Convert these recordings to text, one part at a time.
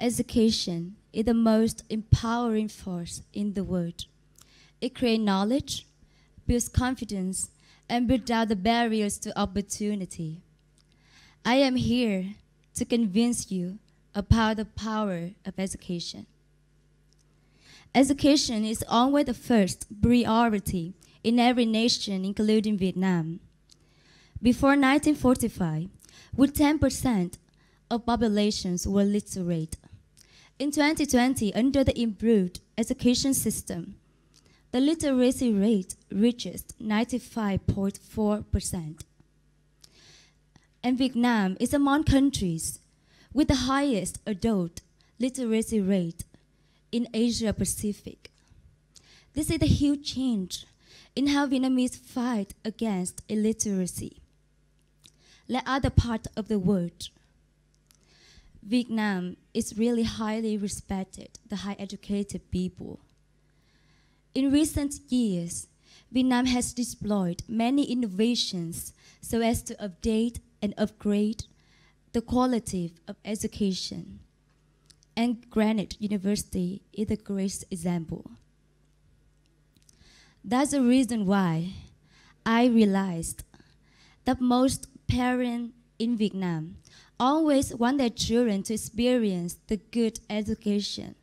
Education is the most empowering force in the world. It creates knowledge, builds confidence, and breaks down the barriers to opportunity. I am here to convince you about the power of education. Education is always the first priority in every nation, including Vietnam. Before 1945, with 10% of populations were literate. In 2020, under the improved education system, the literacy rate reaches 95.4%. And Vietnam is among countries with the highest adult literacy rate in Asia Pacific. This is a huge change in how Vietnamese fight against illiteracy. Like other parts of the world, Vietnam is really highly respected, the high educated people. In recent years, Vietnam has deployed many innovations so as to update and upgrade the quality of education. And Greenwich University is a great example. That's the reason why I realized that most parents in Vietnam always want their children to experience the good education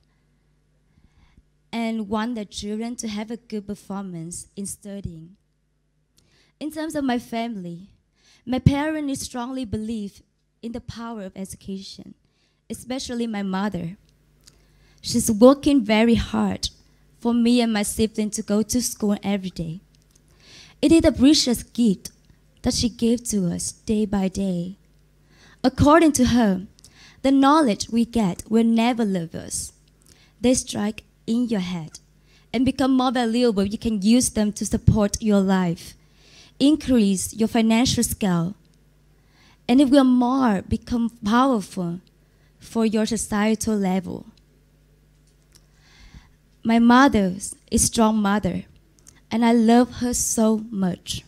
and want their children to have a good performance in studying. In terms of my family, my parents strongly believe in the power of education, especially my mother. She's working very hard for me and my siblings to go to school every day. It is a precious gift that she gave to us day by day. According to her, the knowledge we get will never leave us. They strike in your head and become more valuable. You can use them to support your life, increase your financial scale, and it will more become powerful for your societal level. My mother is a strong mother, and I love her so much.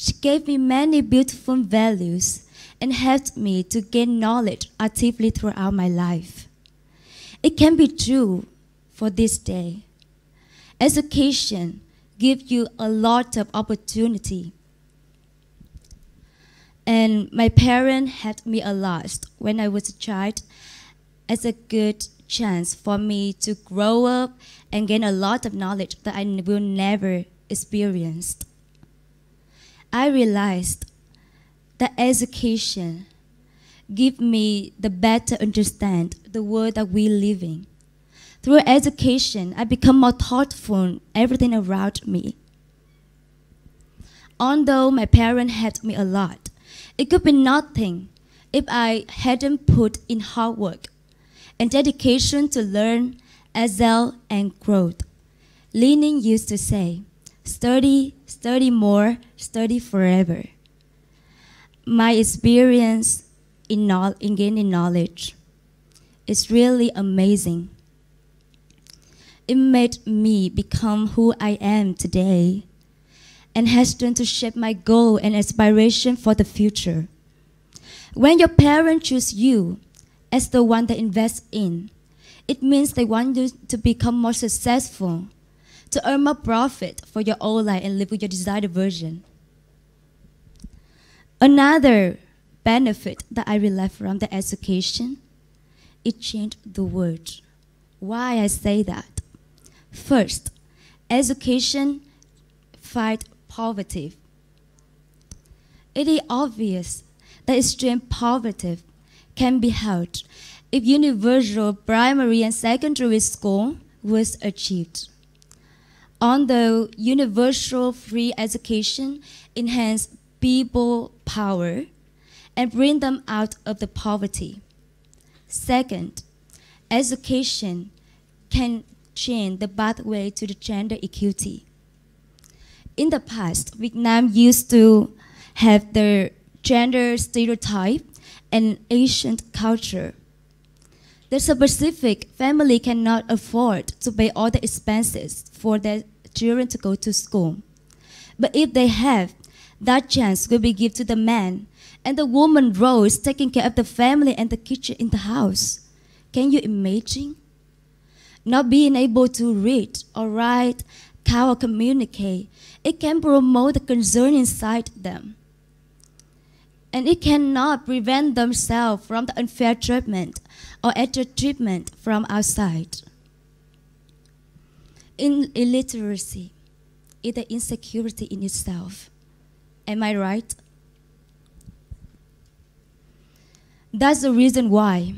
She gave me many beautiful values and helped me to gain knowledge actively throughout my life. It can be true for this day. Education gives you a lot of opportunity. And my parents helped me a lot when I was a child as a good chance for me to grow up and gain a lot of knowledge that I will never experience. I realized that education give me the better understand the world that we live in. Through education, I become more thoughtful everything around me. Although my parents helped me a lot, it could be nothing if I hadn't put in hard work and dedication to learn, excel, and growth. Lenin used to say, study, study more, study forever my experience in, no, in gaining knowledge is really amazing. It made me become who I am today and has done to shape my goal and aspiration for the future. When your parents choose you as the one they invest in, it means they want you to become more successful, to earn more profit for your own life and live with your desired version. Another benefit that I realized from the education, it changed the world. Why I say that? First, education fight poverty. It is obvious that extreme poverty can be helped if universal primary and secondary school was achieved. Although universal free education enhance people power and bring them out of the poverty. Second, education can change the pathway to the gender equity. In the past, Vietnam used to have the gender stereotype and ancient culture. The specific family cannot afford to pay all the expenses for their children to go to school. But if they have, that chance will be given to the man, and the woman role is taking care of the family and the kitchen in the house. Can you imagine? Not being able to read or write, count or communicate, it can promote the concern inside them. And it cannot prevent themselves from the unfair treatment or extra treatment from outside. In illiteracy is the insecurity in itself. Am I right? That's the reason why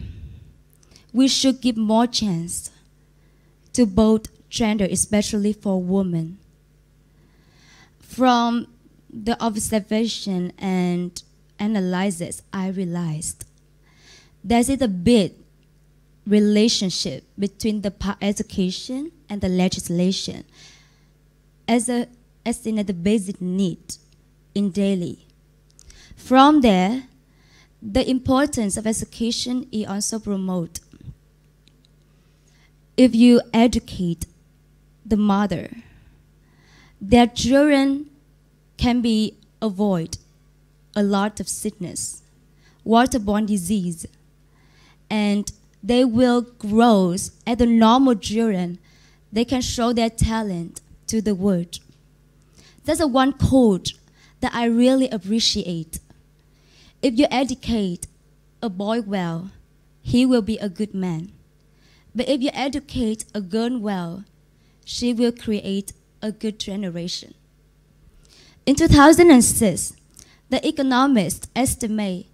we should give more chance to both gender, especially for women. From the observation and analysis, I realized there is a big relationship between the education and the legislation as, a, as in the basic need in daily. From there, the importance of education is also promoted. If you educate the mother, their children can be avoid a lot of sickness, waterborne disease, and they will grow as the normal children. They can show their talent to the world. That's a one code that I really appreciate. If you educate a boy well, he will be a good man. But if you educate a girl well, she will create a good generation. In 2006, the economists estimate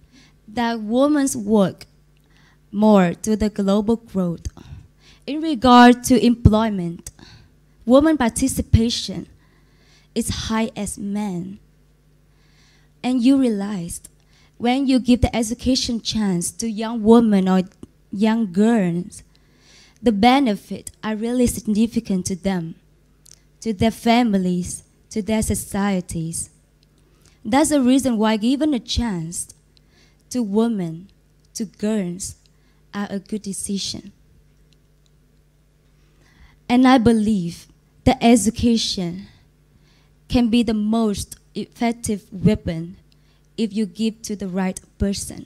that women's work more to the global growth. In regard to employment, women participation is high as men. And you realized when you give the education chance to young women or young girls, the benefits are really significant to them, to their families, to their societies. That's the reason why giving a chance to women, to girls, are a good decision. And I believe that education can be the most effective weapon if you give to the right person.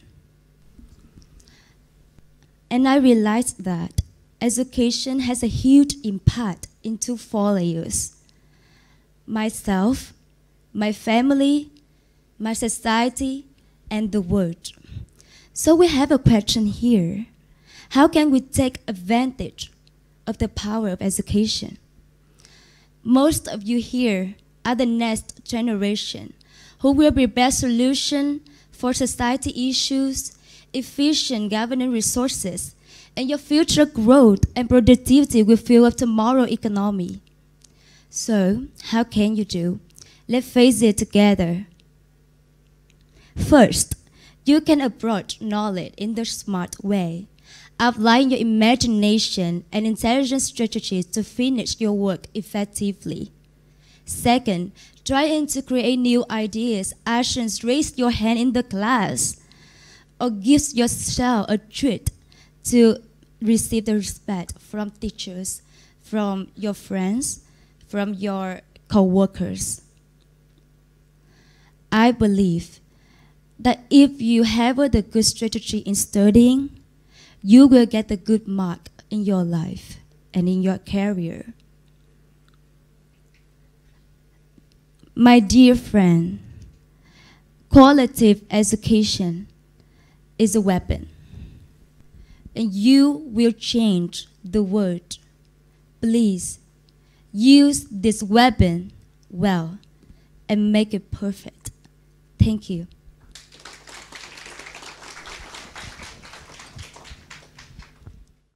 And I realized that education has a huge impact in two followers myself, my family, my society, and the world. So we have a question here. How can we take advantage of the power of education? Most of you here are the next generation who will be best solution for society issues, efficient governing resources, and your future growth and productivity will fuel up tomorrow economy. So, how can you do? Let's face it together. First, you can approach knowledge in the smart way, applying your imagination and intelligent strategies to finish your work effectively. Second, trying to create new ideas, actions, raise your hand in the class, or give yourself a treat to receive the respect from teachers, from your friends, from your co-workers. I believe that if you have the good strategy in studying, you will get the good mark in your life and in your career. My dear friend, qualitative education is a weapon, and you will change the world. Please use this weapon well and make it perfect. Thank you.